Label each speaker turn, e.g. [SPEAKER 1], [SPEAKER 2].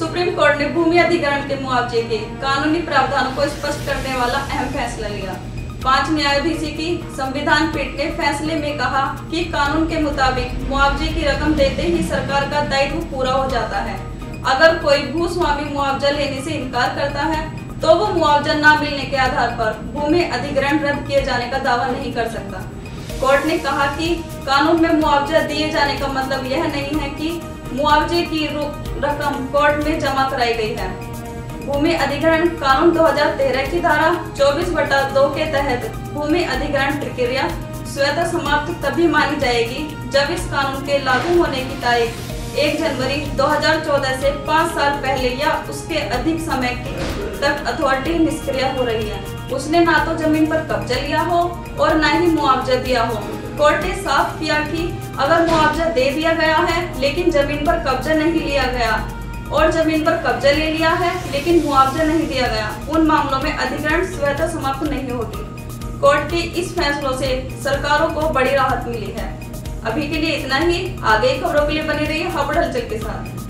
[SPEAKER 1] Supreme court ने भूमि अधिग्रहण के मुआवजे के कानूनी प्रावधानों को स्पष्ट करने वाला अहम फैसला लिया। पाँच न्यायाधीश की संविधान पीठ ने फैसले में कहा कि कानून के मुताबिक मुआवजे की रकम देते ही सरकार का दायित्व पूरा हो जाता है। अगर कोई भूस्वामी मुआवजा लेने से इनकार करता है तो वो मुआवजा न मिलने के आधार पर भूमि अधिग्रहण रद्द किए जाने का दावा नहीं कर सकता। कोर्ट ने कहा कि कानून में मुआवजा दिए जाने का मतलब यह नहीं है कि मुआवजे की रकम कोर्ट में जमा कराई गई है। भूमि अधिग्रहण कानून 2013 की धारा 24 बटा दो के तहत भूमि अधिग्रहण प्रक्रिया स्वतः समाप्त तभी मानी जाएगी जब इस कानून के लागू होने की तारीख 1 जनवरी 2014 से पाँच साल पहले या उसके अधिक समय तक अथॉरिटी निष्क्रिय हो रही है। उसने ना तो ज़मीन पर कब्जा लिया हो और न ही मुआवजा दिया हो। कोर्ट ने साफ़ किया कि अगर मुआवजा दे दिया गया है, लेकिन ज़मीन पर कब्जा नहीं लिया गया। और ज़मीन पर कब्जा ले लिया है, लेकिन मुआवजा नहीं दिया गया। उन मामलों में अधिग्रहण स्वतः समाप्त नहीं होगी। कोर्ट के इस फैसलों से सरकारों को बड़ी राहत मिली है। अभी के लिए इतना ही। आगे खबरों के लिए बने रहिए हबड़ हलचल के साथ।